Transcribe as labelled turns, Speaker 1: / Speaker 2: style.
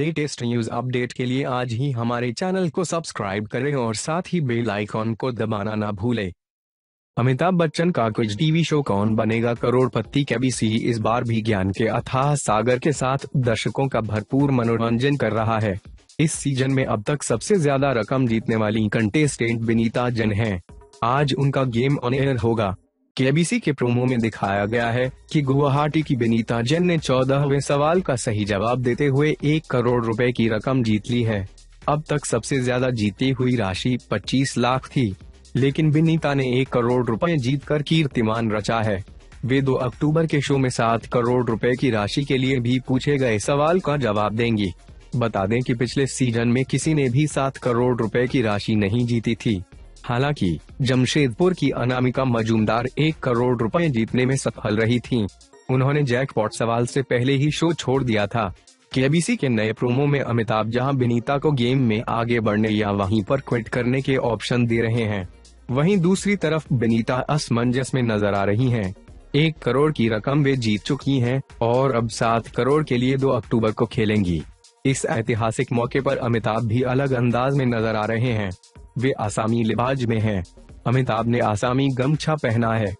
Speaker 1: Latest news update के लिए आज ही हमारे चैनल को सब्सक्राइब करें और साथ ही बेल आइकॉन को दबाना ना भूलें। अमिताभ बच्चन का कुछ टीवी शो कौन बनेगा? करोड़पति केबीसी इस बार भी ज्ञान के अथाह सागर के साथ दर्शकों का भरपूर मनोरंजन कर रहा है। इस सीज़न में अब तक सबसे ज़्यादा रकम जीतने वाली कंटेस्टेंट विनीता जन हैं। आज उनका गेम ऑन एयर होगा। केबीसी के प्रोमो में दिखाया गया है कि गुवाहाटी की बिनीता जैन ने चौदहवें सवाल का सही जवाब देते हुए एक करोड़ रुपए की रकम जीत ली है। अब तक सबसे ज़्यादा जीती हुई राशि 25 लाख थी, लेकिन बिनीता ने एक करोड़ रुपए जीतकर कीर्तिमान रचा है। वे 2 अक्टूबर के शो में सात करोड़ रुपए की राशि के लिए भी पूछे गए सवाल का जवाब देंगी। बता दें कि पिछले सीज़न में किसी ने भी सात करोड़ रुपए की राशि नहीं जीती थी। हालाँकि, जमशेदपुर की अनामिका मजूमदार एक करोड़ रुपए जीतने में सफल रही थीं। उन्होंने जैकपॉट सवाल से पहले ही शो छोड़ दिया था केबीसी के नए प्रोमो में अमिताभ जहाँ बिनीता को गेम में आगे बढ़ने या वहीं पर क्विट करने के ऑप्शन दे रहे हैं, वहीं दूसरी तरफ़ बिनीता असमंजस में नज़र आ रही हैं। एक करोड़ की रकम वे जीत चुकी हैं और अब सात करोड़ के लिए दो अक्टूबर को खेलेंगी इस ऐतिहासिक मौके पर अमिताभ भी अलग अंदाज में नज़र आ रहे हैं वे आसामी लिबाज में हैं। अमिताभ ने आसामी गमछा पहना है